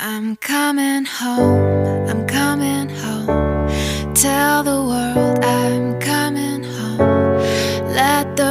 I'm coming home, I'm coming home. Tell the world I'm coming home. Let the